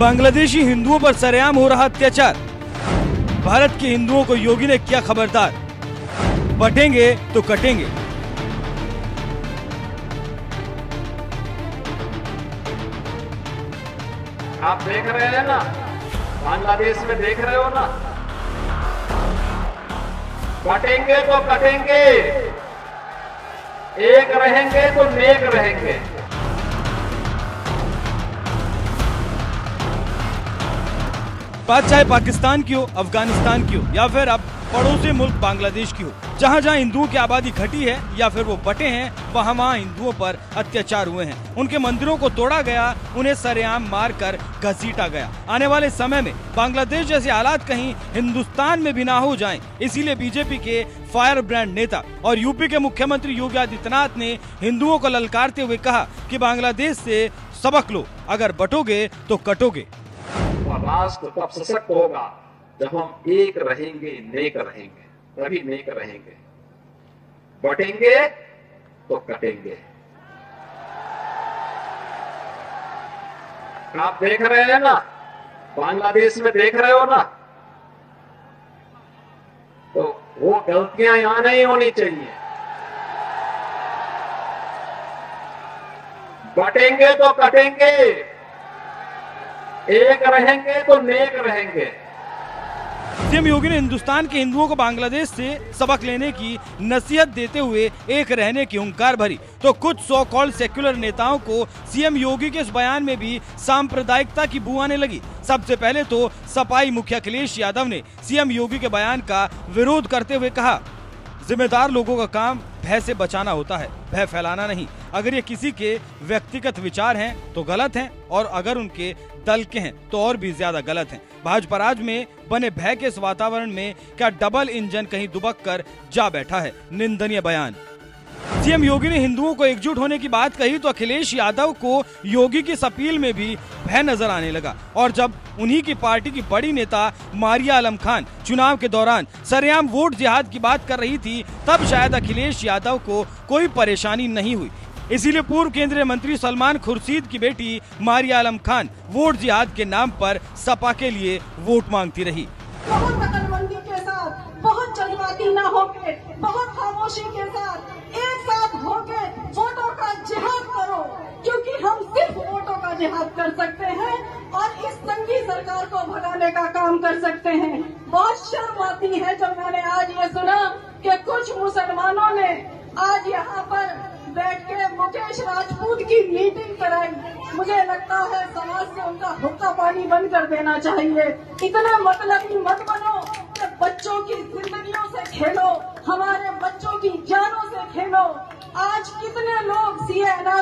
बांग्लादेशी हिंदुओं पर सरेआम हो रहा अत्याचार। भारत के हिंदुओं को योगी ने किया खबरदार। बटेंगे तो कटेंगे। आप देख रहे हैं ना? बांग्लादेश में देख रहे हो ना? कटेंगे तो कटेंगे। एक रहेंगे तो नेक रहेंगे। बात चाहे पाकिस्तान की हो, अफ़गानिस्तान की हो, या फिर अब पड़ोसी मुल्क बांग्लादेश की हो, जहाँ जहाँ हिंदुओं की आबादी घटी है, या फिर वो बटे हैं, वहाँ वहाँ हिंदुओं पर अत्याचार हुए हैं। उनके मंदिरों को तोड़ा गया, उन्हें सरेआम मार कर घसीटा गया। आने वाले समय में बांग्लादेश जैसे हालात कहीं हिंदुस्तान में भी ना हो जाएँ, इसीलिए बीजेपी के फायर ब्रांड नेता और यूपी के मुख्यमंत्री योगी आदित्यनाथ ने हिंदुओं को ललकारते हुए कहा कि बांग्लादेश से सबक लो, अगर बटोगे तो कटोगे। राष्ट्र तब सशक्त होगा जब हम एक रहेंगे, नेक रहेंगे, तभी नेक रहेंगे। बटेंगे तो कटेंगे। आप देख रहे हैं ना? बांग्लादेश में देख रहे हो ना? तो वो गलतियाँ यहाँ नहीं होनी चाहिए। बटेंगे तो कटेंगे। एक रहेंगे तो नेक रहेंगे। सीएम योगी ने हिंदुस्तान के हिंदुओं को बांग्लादेश से सबक लेने की नसीहत देते हुए एक रहने की हुंकार भरी। तो कुछ सौ कॉल सेक्युलर नेताओं को सीएम योगी के इस बयान में भी सांप्रदायिकता की बू आने लगी। सबसे पहले तो सपाई मुखिया अखिलेश यादव ने सीएम योगी के बयान का विरोध करते हुए कहा। जिम्मेदार लोगों का काम भय से बचाना होता है, भय फैलाना नहीं। अगर ये किसी के व्यक्तिगत विचार हैं तो गलत हैं, और अगर उनके दल के हैं तो और भी ज़्यादा गलत हैं। भाजपा राज में बने भय के इस वातावरण में क्या डबल इंजन कहीं दुबक कर जा बैठा है? निंदनीय बयान। सीएम योगी ने हिंदुओं को एकजुट होने की बात कही तो अखिलेश यादव को योगी की अपील में भी भय नज़र आने लगा। और जब उन्हीं की पार्टी की बड़ी नेता मारिया आलम खान चुनाव के दौरान सरेआम वोट जिहाद की बात कर रही थी, तब शायद अखिलेश यादव को कोई परेशानी नहीं हुई। इसीलिए पूर्व केंद्रीय मंत्री सलमान खुर्शीद की बेटी मारिया आलम खान वोट जिहाद के नाम पर सपा के लिए वोट मांगती रही। बहुत के साथ, बहुत जज्बाती ना होके बहुत खामोशी के साथ होके वोटों का जिहाद करो, क्योंकि हम सिर्फ़ वोटों का जिहाद कर सकते हैं और इस तंगी सरकार को भगाने का काम कर सकते हैं। बहुत शर्म आती है जब मैंने आज ये सुना कि कुछ मुसलमानों ने आज यहाँ पर बैठ के मुकेश राजपूत की मीटिंग कराई। मुझे लगता है समाज से उनका हुक्का पानी बंद कर देना चाहिए। इतना मतलब ही मत बनो कि बच्चों की जिंदगियों से खेलो, हमारे बच्चों की जानों से खेलो। आज कितने लोग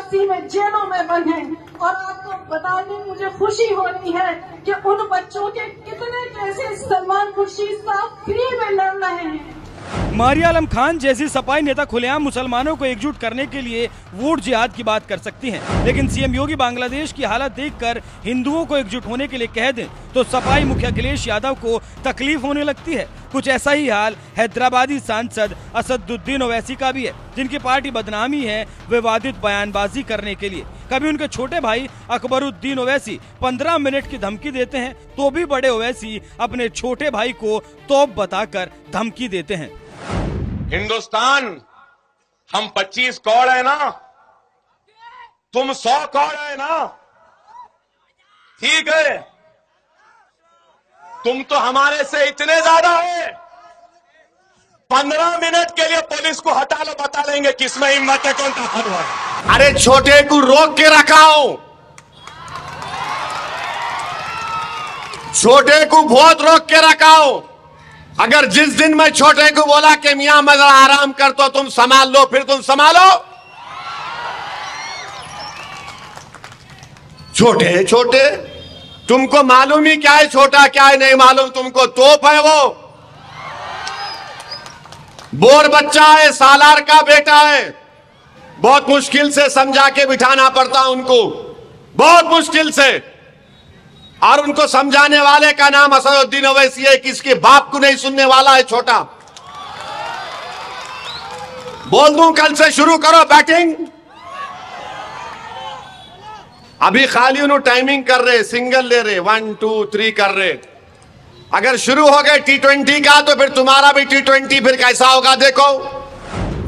सी में जेलों में बंद हैं? और आपको बताने मुझे खुशी हो रही है कि उन बच्चों के कितने केसेस सलमान खुर्शीद साहब फ्री में लड़ रहे हैं। मारिया आलम खान जैसी सपाई नेता खुलेआम मुसलमानों को एकजुट करने के लिए वोट जिहाद की बात कर सकती हैं। लेकिन सीएम योगी बांग्लादेश की हालत देखकर हिंदुओं को एकजुट होने के लिए कह दें तो सपाई मुखिया अखिलेश यादव को तकलीफ़ होने लगती है। कुछ ऐसा ही हाल हैदराबादी सांसद असदुद्दीन ओवैसी का भी है, जिनकी पार्टी बदनामी है विवादित बयानबाजी करने के लिए। कभी उनके छोटे भाई अकबरुद्दीन ओवैसी पंद्रह मिनट की धमकी देते हैं तो भी बड़े ओवैसी अपने छोटे भाई को तोप बताकर धमकी देते हैं। हिंदुस्तान, हम 25 कौड़ है ना? तुम 100 कौड़ है ना? ठीक है। तुम तो हमारे से इतने ज़्यादा है। पंद्रह मिनट के लिए पुलिस को हटा लो, बता लेंगे किसमें हिम्मत है, कौन है। अरे छोटे को रोक के रखा रखाओ छोटे को बहुत रोक के रखा रखाओ अगर जिस दिन मैं छोटे को बोला कि मियाँ मैं आराम कर तो तुम संभाल लो, फिर तुम संभालो। छोटे छोटे। तुमको मालूम ही क्या है, छोटा क्या है, नहीं मालूम। तुमको तोप है वो। बोर बच्चा है, सालार का बेटा है। बहुत मुश्किल से समझा के बिठाना पड़ता उनको। बहुत मुश्किल से। और उनको समझाने वाले का नाम असदुद्दीन अवैसी है, किसके बाप को नहीं सुनने वाला है, छोटा। बोल दू, कल से शुरू करो बैटिंग। अभी खाली उन्होंने टाइमिंग कर रहे सिंगल ले रहे वन टू थ्री कर रहे। अगर शुरू हो गए टी ट्वेंटी का तो फिर तुम्हारा भी टी ट्वेंटी फिर कैसा होगा, देखो।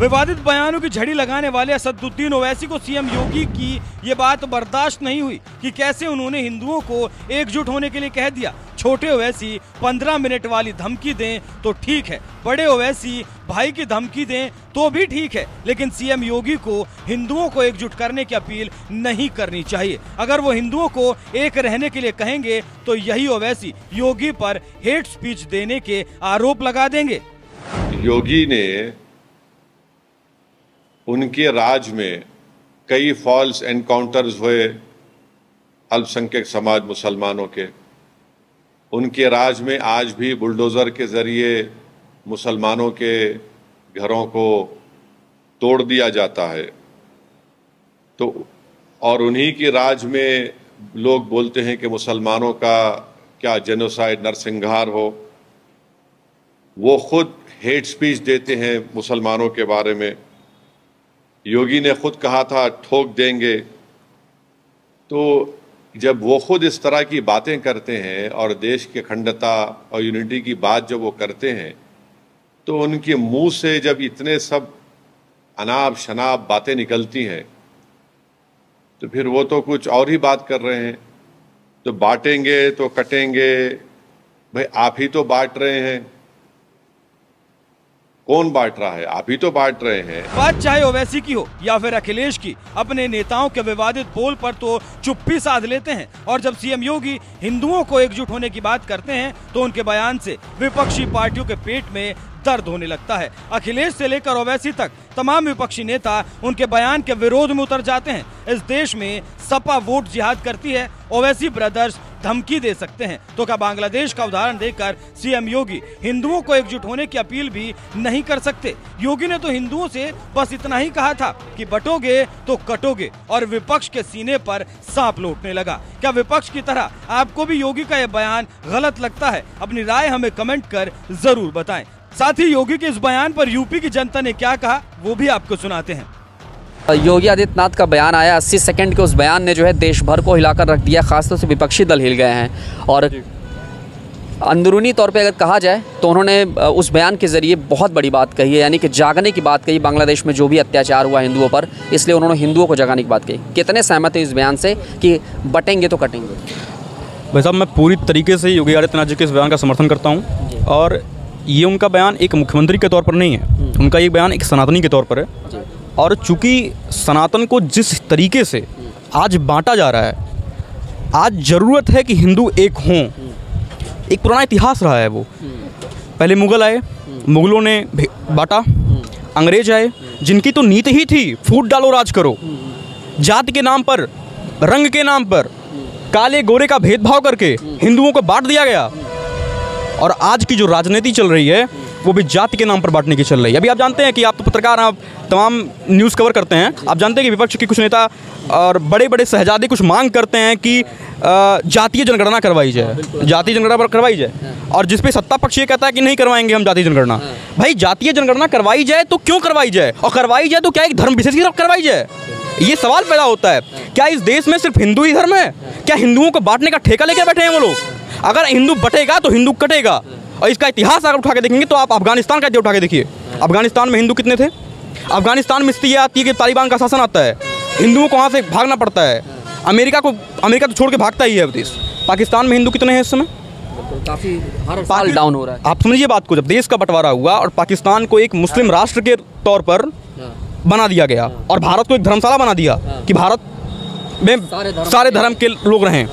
विवादित बयानों की झड़ी लगाने वाले असदुद्दीन ओवैसी को सीएम योगी की ये बात बर्दाश्त नहीं हुई कि कैसे उन्होंने हिंदुओं को एकजुट होने के लिए कह दिया। छोटे ओवैसी, पंद्रह मिनट वाली धमकी दें तो ठीक है। बड़े ओवैसी, भाई की धमकी दें तो भी ठीक है। लेकिन सीएम योगी को हिंदुओं को एकजुट करने की अपील नहीं करनी चाहिए। अगर वो हिंदुओं को एक रहने के लिए कहेंगे तो यही ओवैसी योगी पर हेट स्पीच देने के आरोप लगा देंगे। योगी ने उनके राज में कई फॉल्स एनकाउंटर्स हुए अल्पसंख्यक समाज मुसलमानों के। उनके राज में आज भी बुलडोज़र के ज़रिए मुसलमानों के घरों को तोड़ दिया जाता है। तो और उन्हीं के राज में लोग बोलते हैं कि मुसलमानों का क्या जेनोसाइड नरसंहार हो। वो खुद हेट स्पीच देते हैं मुसलमानों के बारे में। योगी ने खुद कहा था, ठोक देंगे। तो जब वो खुद इस तरह की बातें करते हैं और देश की अखंडता और यूनिटी की बात जब वो करते हैं तो उनके मुँह से जब इतने सब अनाप शनाब बातें निकलती हैं तो फिर वो तो कुछ और ही बात कर रहे हैं। तो बांटेंगे तो कटेंगे। भाई, आप ही तो बांट रहे हैं। कौन बांट रहा है? आप ही तो बांट रहे हैं। बात चाहे ओवैसी की हो या फिर अखिलेश की, अपने नेताओं के विवादित बोल पर तो चुप्पी साध लेते हैं। और जब सीएम योगी हिंदुओं को एकजुट होने की बात करते हैं तो उनके बयान से विपक्षी पार्टियों के पेट में दर्द होने लगता है। अखिलेश से लेकर ओवैसी तक तमाम विपक्षी नेता उनके बयान के विरोध में उतर जाते हैं। इस देश में सपा वोट जिहाद करती है। ओवैसी ब्रदर्स धमकी दे सकते हैं। तो क्या बांग्लादेश का उदाहरण देकर सीएम योगी हिंदुओं को एकजुट होने की अपील भी नहीं कर सकते? योगी ने तो हिंदुओं से बस इतना ही कहा था कि बटोगे तो कटोगे और विपक्ष के सीने पर सांप लौटने लगा। क्या विपक्ष की तरह आपको भी योगी का यह बयान गलत लगता है? अपनी राय हमें कमेंट कर ज़रूर बताएँ। साथ ही योगी के इस बयान पर यूपी की जनता ने क्या कहा, वो भी आपको सुनाते हैं। योगी आदित्यनाथ का बयान आया। 80 सेकंड के उस बयान ने जो है देश भर को हिलाकर रख दिया खासतौर से विपक्षी दल हिल गए हैं। और अंदरूनी तौर पे अगर कहा जाए तो उन्होंने उस बयान के ज़रिए बहुत बड़ी बात कही है यानी कि जागने की बात कही बांग्लादेश में जो भी अत्याचार हुआ हिंदुओं पर इसलिए उन्होंने हिंदुओं को जगाने की बात कही। कितने सहमत है इस बयान से कि बटेंगे तो कटेंगे? भाई साहब मैं पूरी तरीके से योगी आदित्यनाथ जी के इस बयान का समर्थन करता हूँ। और ये उनका बयान एक मुख्यमंत्री के तौर पर नहीं है। हम्म। उनका ये बयान एक सनातनी के तौर पर है। और चूँकि सनातन को जिस तरीके से आज बांटा जा रहा है, आज ज़रूरत है कि हिंदू एक हों। एक पुराना इतिहास रहा है वो। पहले मुग़ल आए, मुग़लों ने बांटा, अंग्रेज़ आए, जिनकी तो नीति ही थी, फूट डालो राज करो। जात के नाम पर, रंग के नाम पर, काले गोरे का भेदभाव करके हिंदुओं को बांट दिया गया। और आज की जो राजनीति चल रही है वो भी जाति के नाम पर बांटने की चल रही है। अभी आप जानते हैं कि आप तो पत्रकार आप तमाम न्यूज़ कवर करते हैं। आप जानते हैं कि विपक्ष के कुछ नेता और बड़े बड़े शहजादे कुछ मांग करते हैं कि जातीय जनगणना करवाई जाए। जातीय जनगणना पर करवाई जाए। और जिसपे सत्ता पक्ष ये कहता है कि नहीं करवाएँगे हम जातीय जनगणना। भाई, जातीय जनगणना करवाई जाए तो क्यों करवाई जाए? और करवाई जाए तो क्या एक धर्म विशेष की तरफ़ करवाई जाए? ये सवाल पैदा होता है। क्या इस देश में सिर्फ़ हिंदू ही धर्म है? क्या हिंदुओं को बांटने का ठेका लेकर बैठे हैं वो लोग? अगर हिंदू बटेगा तो हिंदू कटेगा। और इसका इतिहास अगर उठा के देखेंगे तो आप अफ़गानिस्तान का इतिहास उठा के देखिए। अफ़गानिस्तान में हिंदू कितने थे? अफ़गानिस्तान में स्थिति आती है कि तालिबान का शासन आता है। हिंदुओं को वहाँ से भागना पड़ता है। अमेरिका को अमेरिका तो छोड़ के भागता ही है देश। पाकिस्तान में हिंदू कितने हैं इस समय? काफ़ी हर साल डाउन हो रहा है। आप समझिए बात को जब देश का बंटवारा हुआ और पाकिस्तान को एक मुस्लिम राष्ट्र के तौर पर हाँ। बना दिया गया हाँ। और भारत को एक धर्मशाला बना दिया हाँ। कि भारत में सारे धर्म के लोग रहें।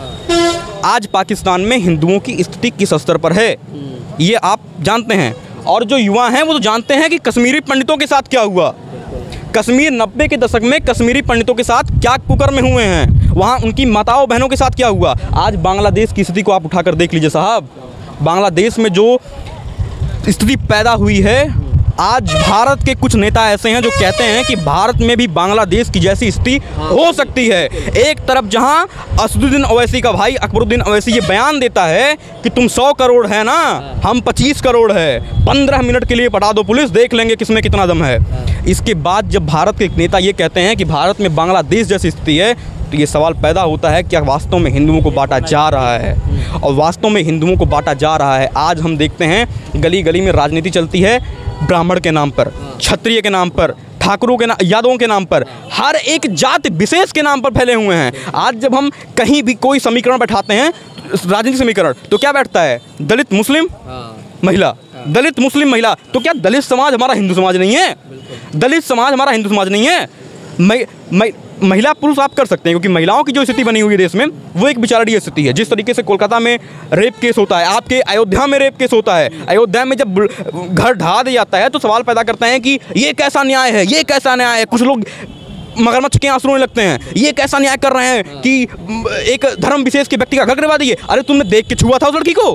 आज पाकिस्तान में हिंदुओं की स्थिति किस स्तर पर है? हम्म। ये आप जानते हैं। और जो युवा हैं, वो तो जानते हैं कि कश्मीरी पंडितों के साथ क्या हुआ। कश्मीर नब्बे के दशक में कश्मीरी पंडितों के साथ क्या कुकर में हुए हैं? वहाँ उनकी माताओं बहनों के साथ क्या हुआ? आज बांग्लादेश की स्थिति को आप उठाकर देख लीजिए साहब। बांग्लादेश में जो स्थिति पैदा हुई है आज भारत के कुछ नेता ऐसे हैं जो कहते हैं कि भारत में भी बांग्लादेश की जैसी स्थिति हो। सकती है। एक तरफ़ जहाँ असदुद्दीन अवैसी का भाई अकबरुद्दीन अवैसी ये बयान देता है कि तुम सौ करोड़ है ना हम पच्चीस करोड़ है। पंद्रह मिनट के लिए पटा दो पुलिस देख लेंगे किसमें कितना दम है। इसके बाद जब भारत के नेता ये कहते हैं कि भारत में बांग्लादेश जैसी स्थिति है तो ये सवाल पैदा होता है क्या वास्तव में हिंदुओं को बांटा जा रहा है? और वास्तव में हिंदुओं को बांटा जा रहा है। आज हम देखते हैं गली गली में राजनीति चलती है। ब्राह्मण के नाम पर क्षत्रिय के नाम पर ठाकुरों के नाम यादवों के नाम पर हर एक जात विशेष के नाम पर फैले हुए हैं। आज जब हम कहीं भी कोई समीकरण बैठाते हैं राजनीतिक समीकरण तो क्या बैठता है? दलित मुस्लिम महिला। दलित मुस्लिम महिला तो क्या दलित समाज हमारा हिंदू समाज नहीं है? दलित समाज हमारा हिंदू समाज नहीं है? मैं मै- महिला पुरुष आप कर सकते हैं, क्योंकि महिलाओं की जो स्थिति बनी हुई है देश में, वो एक विचारणीय स्थिति है। जिस तरीके से कोलकाता में रेप केस होता है, आपके अयोध्या में रेप केस होता है, अयोध्या में जब घर ढा दिया जाता है तो सवाल पैदा करते हैं कि ये कैसा न्याय है, ये कैसा न्याय है? कुछ लोग मगरमच्छ के आँसू रोने लगते हैं, ये कैसा न्याय कर रहे हैं कि एक धर्म विशेष के व्यक्ति का घर करवा दिए? अरे तुमने देख के छुआ था उस लड़की को?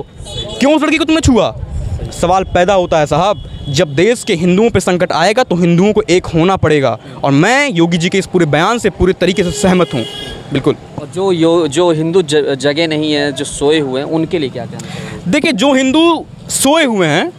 क्यों उस लड़की को तुमने छुआ? सवाल पैदा होता है साहब। जब देश के हिंदुओं पे संकट आएगा तो हिंदुओं को एक होना पड़ेगा। और मैं योगी जी के इस पूरे बयान से पूरे तरीके से सहमत हूँ। बिल्कुल। और जो यो जो हिंदू जगह नहीं है जो सोए हुए हैं उनके लिए क्या कहना देखिए जो हिंदू सोए हुए हैं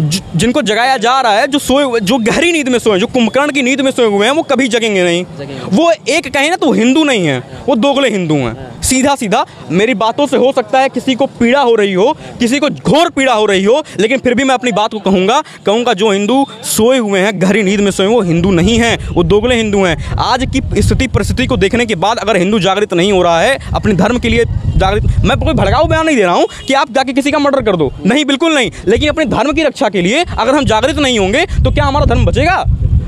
जिनको जगाया जा रहा है जो सोए हुए जो गहरी नींद में सोए हैं, जो कुंभकर्ण की नींद में सोए हुए हैं वो कभी जगेंगे नहीं। जगेंगे। वो एक कहें ना तो हिंदू नहीं है। वो दोगले हिंदू हैं। सीधा सीधा मेरी बातों से हो सकता है किसी को पीड़ा हो रही हो, किसी को घोर पीड़ा हो रही हो, लेकिन फिर भी मैं अपनी बात को कहूँगा कहूँगा जो हिंदू सोए हुए हैं, गहरी नींद में सोए वो हिंदू नहीं हैं, वो दोगले हिंदू हैं। आज की स्थिति, परिस्थिति को देखने के बाद अगर हिंदू जागृत नहीं हो रहा है, अपने धर्म के लिए जागृत, मैं कोई भड़काऊ बयान नहीं दे रहा हूँ कि आप जाके किसी का मर्डर कर दो। नहीं, बिल्कुल नहीं। लेकिन अपने धर्म की रक्षा के लिए अगर हम जागृत नहीं होंगे तो क्या हमारा धर्म बचेगा?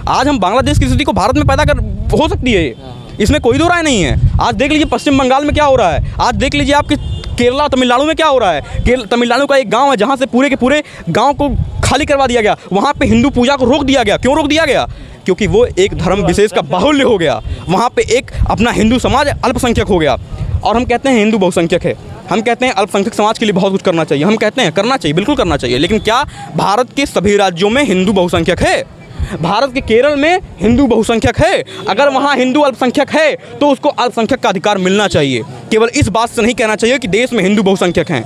आज हम बांग्लादेश की स्थिति को भारत में पैदा कर, हो सकती है इसमें कोई दो राय नहीं है। आज देख लीजिए पश्चिम बंगाल में क्या हो रहा है। आज देख लीजिए आपके केरला, तमिलनाडु में क्या हो रहा है। तमिलनाडु का एक गाँव है जहाँ से पूरे के पूरे गाँव को खाली करवा दिया गया। वहाँ पे हिंदू पूजा को रोक दिया गया। क्यों रोक दिया गया? क्योंकि वो एक धर्म विशेष का बाहुल्य हो गया। वहाँ पे एक अपना हिंदू समाज अल्पसंख्यक हो गया। और हम कहते हैं हिंदू बहुसंख्यक है। हम कहते हैं अल्पसंख्यक समाज के लिए बहुत कुछ करना चाहिए। हम कहते हैं करना चाहिए, बिल्कुल करना चाहिए। लेकिन क्या भारत के सभी राज्यों में हिंदू बहुसंख्यक है? भारत के केरल में हिंदू बहुसंख्यक है। अगर वहाँ हिंदू अल्पसंख्यक है तो उसको अल्पसंख्यक का अधिकार मिलना चाहिए। केवल इस बात से नहीं कहना चाहिए कि देश में हिंदू बहुसंख्यक हैं।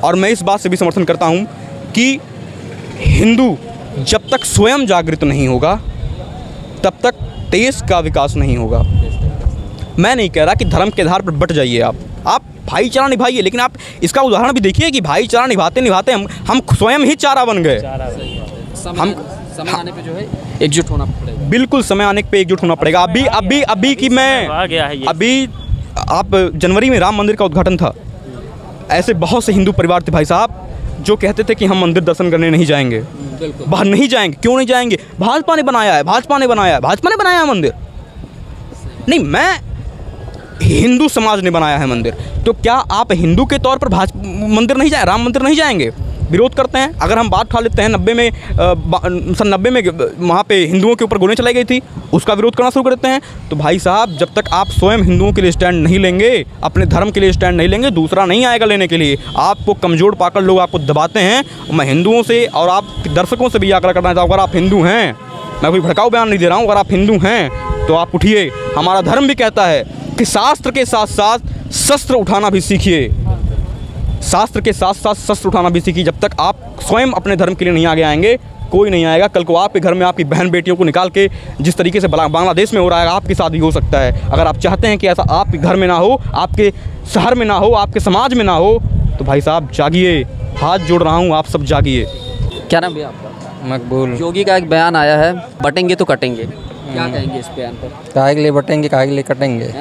और मैं इस बात से भी समर्थन करता हूँ कि हिंदू जब तक स्वयं जागृत नहीं होगा तब तक देश का विकास नहीं होगा। मैं नहीं कह रहा कि धर्म के आधार पर बट जाइए आप। आप भाईचारा निभाइए लेकिन आप इसका उदाहरण भी देखिए कि भाईचारा निभाते निभाते हम हम स्वयं ही चारा बन गए। हम- समय आने पे जो है एकजुट होना पड़ेगा। बिल्कुल समय आने पे एकजुट होना पड़ेगा। अभी अभी अभी की मैं है अभी आप जनवरी में राम मंदिर का उद्घाटन था। ऐसे बहुत से हिंदू परिवार थे भाई साहब जो कहते थे कि हम मंदिर दर्शन करने नहीं जाएँगे। बाहर नहीं जाएँगे। क्यों नहीं जाएँगे? भाजपा ने बनाया है भाजपा ने बनाया है भाजपा ने बनाया है मंदिर। नहीं मैं हिंदू समाज ने बनाया है मंदिर। तो क्या आप हिंदू के तौर पर भाजपा मंदिर नहीं जाए राम मंदिर नहीं जाएँगे? विरोध करते हैं। अगर हम बात उठा लेते हैं, नब्बे में सन नब्बे में वहाँ पे हिंदुओं के ऊपर गोलियाँ चलाई गई थी, उसका विरोध करना शुरू कर देते हैं। तो भाई साहब, जब तक आप स्वयं हिंदुओं के लिए स्टैंड नहीं लेंगे, अपने धर्म के लिए स्टैंड नहीं लेंगे, दूसरा नहीं आएगा लेने के लिए। आपको कमज़ोर पाकर लोग आपको दबाते हैं। मैं हिंदुओं से और आप दर्शकों से भी आग्रह करना चाहूँ अगर आप हिंदू हैं, मैं कोई भड़काऊ बयान नहीं दे रहा हूँ, अगर आप हिंदू हैं तो आप उठिए। हमारा धर्म भी कहता है कि शास्त्र के साथ साथ शस्त्र उठाना भी सीखिए। शास्त्र के साथ साथ शस्त्र उठाना भी सीखिए जब तक आप स्वयं अपने धर्म के लिए नहीं आगे आएँगे कोई नहीं आएगा। कल को आपके घर में आपकी बहन बेटियों को निकाल के जिस तरीके से बांग्लादेश में हो रहा है आपके साथ भी हो सकता है। अगर आप चाहते हैं कि ऐसा आपके घर में ना हो आपके शहर में ना हो आपके समाज में ना हो तो भाई साहब जागिए। हाथ जोड़ रहा हूँ आप सब जागिए। क्या नाम भैया आपका? मकबूल। योगी का एक बयान आया है बटेंगे तो कटेंगे। क्या कहेंगे इस बयान पर? काहे के लिए बटेंगे काहे के लिए कटेंगे?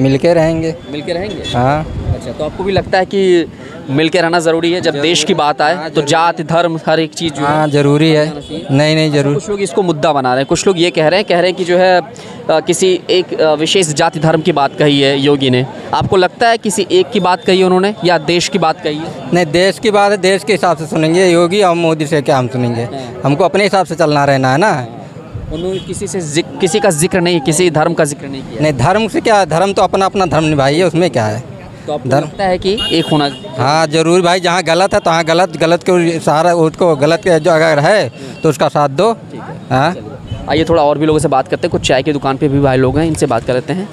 मिलके रहेंगे। मिलके रहेंगे? हाँ। अच्छा तो आपको भी लगता है कि मिलके रहना ज़रूरी है जब देश की बात आए तो जाति धर्म हर एक चीज़ हाँ ज़रूरी है। नहीं नहीं ज़रूर। कुछ लोग इसको मुद्दा बना रहे हैं। कुछ लोग ये कह रहे हैं कह रहे हैं कि जो है किसी एक विशेष जाति धर्म की बात कही है योगी ने। आपको लगता है किसी एक की बात कही उन्होंने या देश की बात कही है? नहीं देश की बात है देश के हिसाब से सुनेंगे। योगी और मोदी से क्या हम सुनेंगे? हमको अपने हिसाब से चलना रहना है ना। उन्होंने किसी से जिक, किसी का ज़िक्र नहीं किसी धर्म का ज़िक्र नहीं किया। नहीं धर्म से क्या है धर्म तो अपना अपना धर्म निभाइए उसमें क्या है? तो आपको धर्म- लगता है कि एक होना हाँ ज़रूर भाई जहाँ गलत है तो हाँ गलत गलत को सहारा उसको गलत के जो अगर है तो उसका साथ दो। हाँ। आइए थोड़ा और भी लोगों से बात करते हैं। कुछ चाय की दुकान पे भी भाई लोग हैं इनसे बात कर लेते हैं।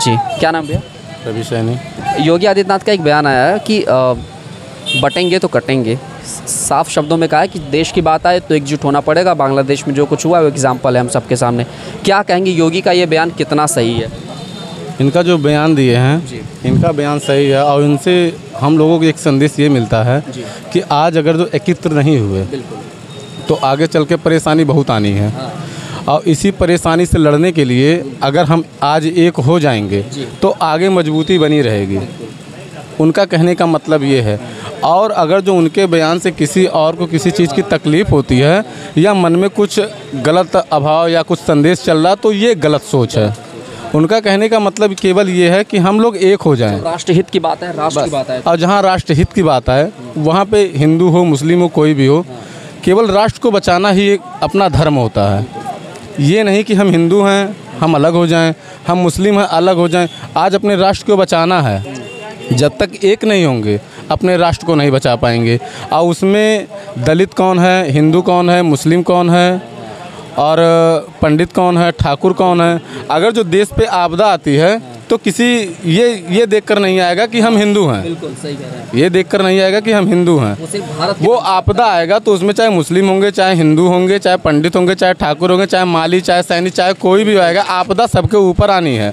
जी क्या नाम भैया? रवि सैनी। योगी आदित्यनाथ का एक बयान आया है कि बटेंगे तो कटेंगे। साफ़ शब्दों में कहा है कि देश की बात आए तो एकजुट होना पड़ेगा। बांग्लादेश में जो कुछ हुआ वो एग्ज़ाम्पल है हम सबके सामने। क्या कहेंगे? योगी का ये बयान कितना सही है? इनका जो बयान दिए हैं इनका बयान सही है और इनसे हम लोगों को एक संदेश ये मिलता है कि आज अगर जो एकत्र नहीं हुए तो आगे चल के परेशानी बहुत आनी है। और इसी परेशानी से लड़ने के लिए अगर हम आज एक हो जाएँगे तो आगे मजबूती बनी रहेगी। उनका कहने का मतलब ये है। और अगर जो उनके बयान से किसी और को किसी चीज़ की तकलीफ़ होती है या मन में कुछ गलत अभाव या कुछ संदेश चल रहा तो ये गलत सोच है। उनका कहने का मतलब केवल ये है कि हम लोग एक हो जाएँ। राष्ट्रहित की बात है राष्ट्र की बात है। और जहाँ राष्ट्रहित की बात है वहाँ पे हिंदू हो मुस्लिम हो कोई भी हो केवल राष्ट्र को बचाना ही एक अपना धर्म होता है। ये नहीं कि हम हिंदू हैं हम अलग हो जाएँ हम मुस्लिम हैं अलग हो जाएँ। आज अपने राष्ट्र को बचाना है। जब तक एक नहीं होंगे अपने राष्ट्र को नहीं बचा पाएँगे। और उसमें दलित कौन है हिंदू कौन है मुस्लिम कौन है और पंडित कौन है ठाकुर कौन है अगर जो देश पे आपदा आती है तो किसी ये ये देखकर नहीं आएगा कि हम हिंदू हैं। बिल्कुल सही कह रहे हैं। ये देखकर नहीं आएगा कि हम हिंदू हैं। वो वो आपदा आएगा तो उसमें चाहे मुस्लिम होंगे चाहे हिंदू होंगे चाहे पंडित होंगे चाहे ठाकुर होंगे चाहे माली चाहे सैनिक चाहे कोई भी आएगा आपदा सबके ऊपर आनी है।